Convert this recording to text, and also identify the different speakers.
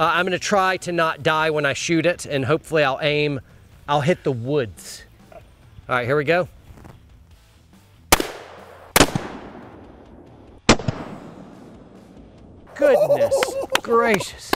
Speaker 1: Uh, I'm gonna try to not die when I shoot it, and hopefully I'll aim, I'll hit the woods. All right, here we go. Goodness gracious.